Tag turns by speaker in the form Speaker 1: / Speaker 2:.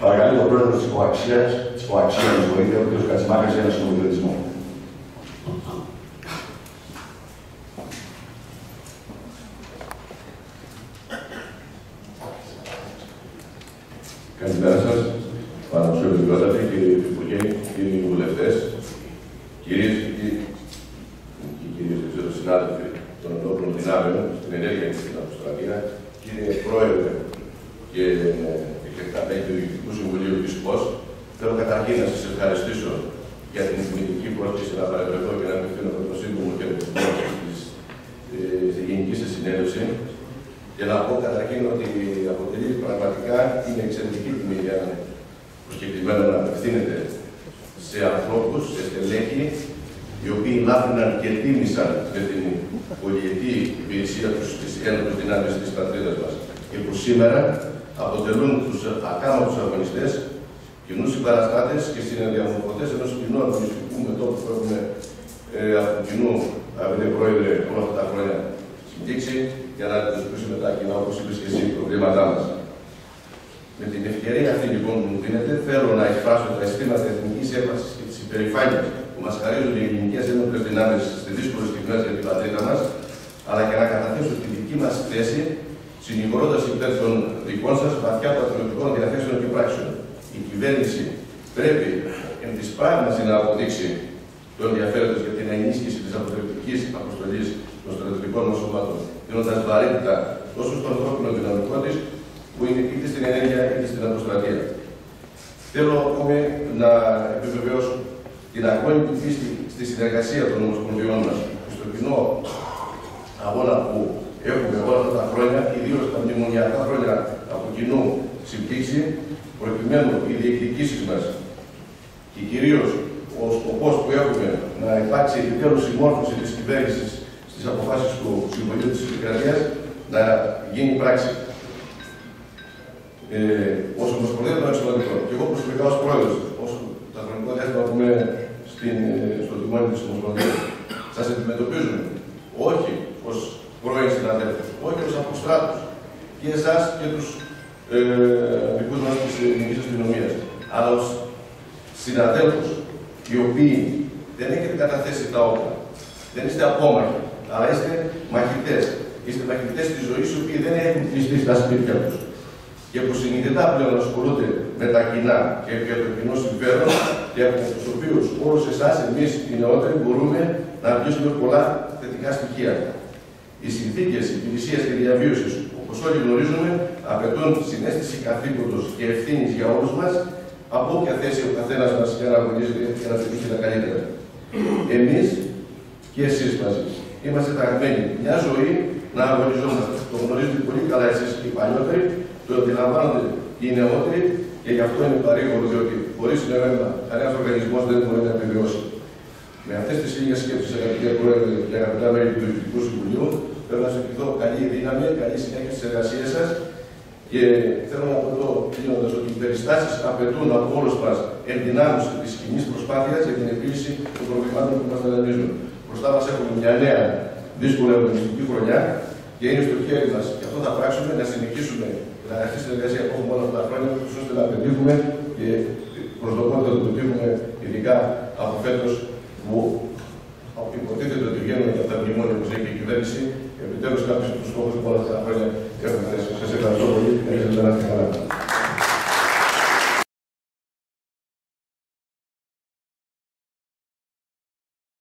Speaker 1: Παρακαλώ τον πρόεδρο της Κοαξίας, της Κοαξίας, βοήθεια, ο κ. Κατσιμάκας, για ένα συνομιλητισμό.
Speaker 2: Καλημέρα σας. Παναξιότιμοι κύριε Υπουργέ, κύριοι βουλευτές, κυρίες και κύριοι, και κυρίες και ξέρω συνάδελφοι των ενόπλων δυνάμεων στην ενέργεια και στην αποστρατεία, κύριε Πρόεδρε και εκλεκτά μέλη του Διοικητικού Συμβουλίου της ΠΟΣ, θέλω καταρχήν να σας ευχαριστήσω για την υπηρετική πρόσκληση να παρευρεθώ και να απευθύνω το σύντομο και το στη γενική σας συνέλευση. Και να πω καταρχήν ότι αποτελεί πραγματικά την εξαιρετική τιμή για προσκεκλημένο να απευθύνεται σε ανθρώπους, σε στελέχη, οι οποίοι λάφρυναν και τίμησαν με την πολιετή υπηρεσία τους στι ένοπλες δυνάμεις της πατρίδας μας. Και που σήμερα αποτελούν τους ακάματου αγωνιστές, κοινούς συμπαραστάτες και συνδιαμορφωτέ ενός κοινού αγωνιστικού μετώπου που έχουμε ε, από κοινού, αγαπητέ Πρόεδρε, όλα αυτά τα χρόνια συμπτύξει για να αντιμετωπίσουμε τα κοινά, όπως είπες και εσύ, προβλήματά μας. Με την ευκαιρία αυτή λοιπόν που μου δίνεται, θέλω να εκφράσω τα αισθήματα εθνικής έπαρση και τη υπερηφάνεια που μας χαρίζουν οι ελληνικές ένοπλες δυνάμεις στις δύσκολες στιγμές για την πατρίδα μας, αλλά και να καταθέσω τη δική μας θέση, συνηγορώντας υπέρ των δικών σας βαθιά πατριωτικών διαθέσεων και πράξεων. Η κυβέρνηση πρέπει εν της πράγματι να αποδείξει το ενδιαφέρον για την ενίσχυση της αποτελεσματική αποστολής των στρατιωτικών μα σωμάτων, δίνοντας βαρύτητα τόσο στο ανθρώπινο δυναμικό της, που είναι είτε στην ενέργεια είτε στην αποστρατεία. Θέλω ακόμη να επιβεβαιώσω την αγώνικη πίστη στη συνεργασία των Ομοσπονδιών μας στο κοινό αγώνα που έχουμε όλα αυτά τα χρόνια, ιδίως τα μνημονιακά χρόνια από κοινού συμπτύξει, προκειμένου οι διεκδικήσεις μας και κυρίως ο σκοπός που έχουμε να υπάρξει επιτέλου συμμόρφωση της κυβέρνησης στις αποφάσεις του Συμβουλίου της Επικρατείας να γίνει πράξη. Ε, όσο Ομοσπονδία των Εξωτερικών και εγώ προσωπικά ως πρόεδρος, όσο τα χρονικά διάστημα που είμαι στην, στο τιμόνι της Ομοσπονδίας, σας αντιμετωπίζουμε όχι ω πρώην συναδέλφου, όχι ω αποστράτου και εσάς και τους ε, δικούς μας της ελληνικής αστυνομίας, αλλά ως συναδέλφους οι οποίοι δεν έχετε καταθέσει τα όπλα, δεν είστε απόμαχοι, αλλά είστε μαχητές. Είστε μαχητές της ζωής, οι οποίοι δεν έχουν κλειστεί στα σπίτια τους και που συνειδητά πλέον ασχολούνται με τα κοινά και για το κοινό συμφέρον και από τους οποίους όλους εσάς, εμείς οι νεότεροι, μπορούμε να αντλήσουμε πολλά θετικά στοιχεία. Οι συνθήκες υπηρεσία και διαβίωση, όπως όλοι γνωρίζουμε, απαιτούν συνέστηση καθήκοντος και ευθύνης για όλους μας από όποια θέση ο καθένας μας για να αγωνίζεται και να πετύχει τα καλύτερα. Εμείς και εσείς μαζί είμαστε ταγμένοι μια ζωή να αγωνιζόμαστε. Το γνωρίζετε πολύ καλά εσείς και οι παλιότεροι, το αντιλαμβάνονται οι νεότεροι και γι' αυτό είναι παρήγορο, διότι χωρίς συνεργασία κανένας οργανισμός δεν μπορεί να επιβιώσει. Με αυτές τις λίγε σκέψεις, αγαπητέ Πρόεδρε και αγαπητά μέλη του Διοικητικού Συμβουλίου, θέλω να σας ευχηθώ καλή δύναμη, καλή συνέχεια στις εργασίες σας και θέλω να πω εδώ κλείνοντας ότι οι περιστάσεις απαιτούν από όλους μας ενδυνάμωση της κοινής προσπάθειας για την επίλυση των προβλημάτων που μας ταλανίζουν. Μπροστά μας έχουμε μια νέα δύσκολη αγωνιστική χρονιά και είναι στο χέρι μας και αυτό θα πράξουμε να συνεχίσουμε την αγαστή συνεργασία που έχουμε όλα αυτά τα χρόνια, ώστε να πετύχουμε και προσδοκώ να το πετύχουμε ειδικά από φέτος που υποτίθεται ότι βγαίνουν από τα μνημόνια που έχει η κυβέρνηση, επιτέλους κάποιου τους στόχου που όλα αυτά τα χρόνια έχουν θέσει. Σας ευχαριστώ πολύ. Έχετε τεράστια χαρά.